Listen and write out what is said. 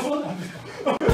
falando.